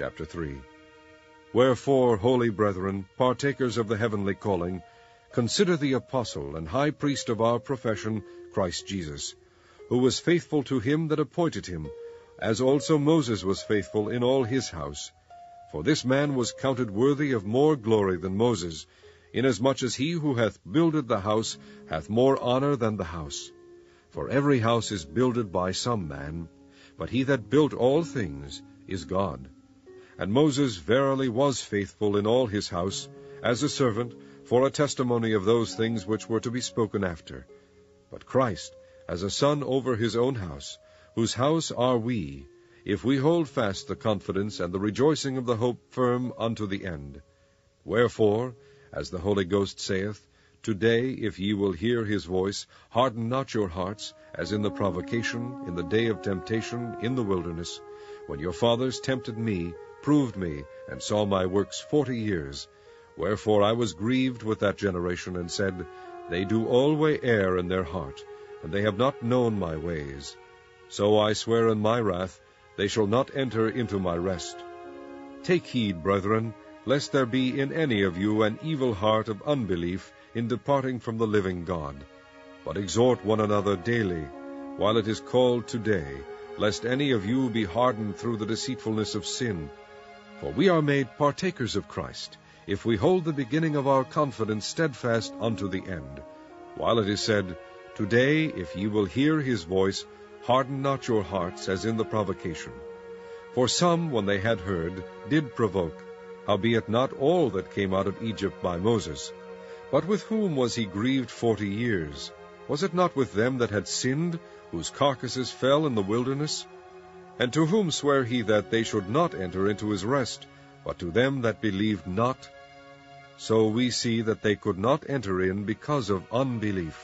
Chapter 3 Wherefore, holy brethren, partakers of the heavenly calling, consider the apostle and high priest of our profession, Christ Jesus, who was faithful to him that appointed him, as also Moses was faithful in all his house. For this man was counted worthy of more glory than Moses, inasmuch as he who hath builded the house hath more honor than the house. For every house is builded by some man, but he that built all things is God. And Moses verily was faithful in all his house, as a servant, for a testimony of those things which were to be spoken after. But Christ, as a son over his own house, whose house are we, if we hold fast the confidence and the rejoicing of the hope firm unto the end. Wherefore, as the Holy Ghost saith, Today, if ye will hear his voice, harden not your hearts, as in the provocation, in the day of temptation, in the wilderness, when your fathers tempted me, proved me, and saw my works forty years. Wherefore I was grieved with that generation, and said, They do alway err in their heart, and they have not known my ways. So I swear in my wrath, They shall not enter into my rest. Take heed, brethren, lest there be in any of you an evil heart of unbelief in departing from the living God. But exhort one another daily, while it is called today, lest any of you be hardened through the deceitfulness of sin. For we are made partakers of Christ, if we hold the beginning of our confidence steadfast unto the end. While it is said, Today, if ye will hear his voice, harden not your hearts as in the provocation. For some, when they had heard, did provoke, howbeit not all that came out of Egypt by Moses. But with whom was he grieved forty years? Was it not with them that had sinned, whose carcasses fell in the wilderness? And to whom sware he that they should not enter into his rest, but to them that believed not? So we see that they could not enter in because of unbelief.